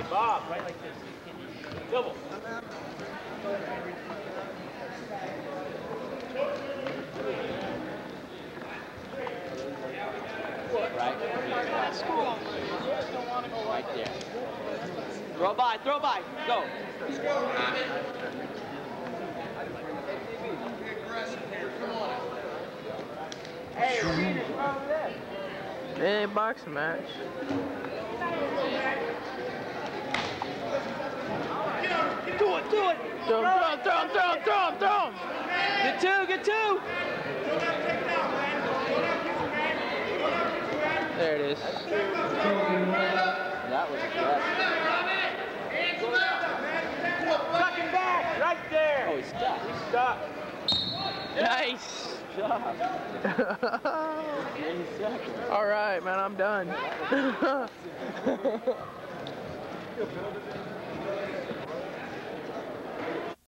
Bob, right like this. Double. Right? Right there. Throw by, throw by, go. Hey, boxing match. Do it. Throw him, throw him, throw him, throw him, throw him. Get two, get two. There it is. That was aggressive. Tuck him back, right there. Oh, he's stuck. He's stuck. Nice. Job. Yeah, he's stuck. All right, man, I'm done.